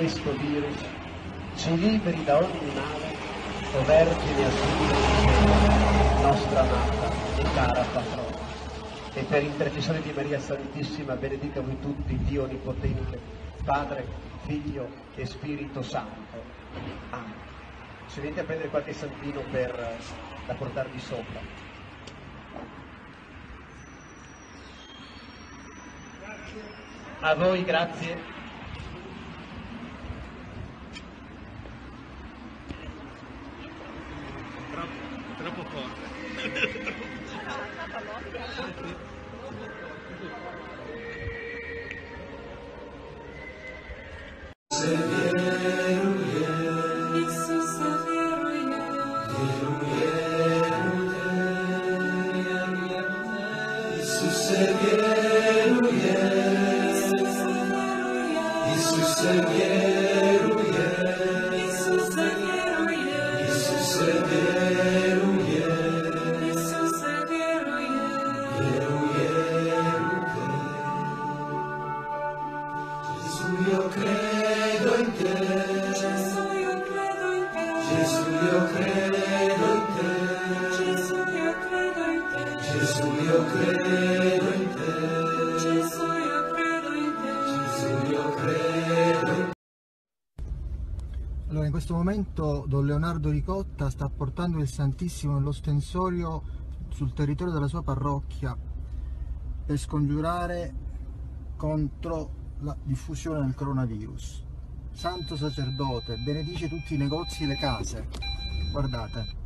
questo virus, ci liberi da ogni male, o Vergine Assunta nostra amata e cara patrona. E per intercessione di Maria Santissima benedica voi tutti, Dio Onnipotente, Padre, Figlio e Spirito Santo. Amen. Se venite a prendere qualche santino per, da portarvi sopra. A voi grazie. Isuse vjeruje, Isuse vjeruje, io credo in te, Gesù, io credo in te, Gesù io credo in te, Gesù, io credo in te, Gesù io credo in te, Gesù, io credo in te. Gesù io credo in te. Allora, in questo momento Don Leonardo Ricotta sta portando il Santissimo nell'ostensorio sul territorio della sua parrocchia per scongiurare contro la diffusione del coronavirus. Santo sacerdote, benedice tutti i negozi e le case. Guardate.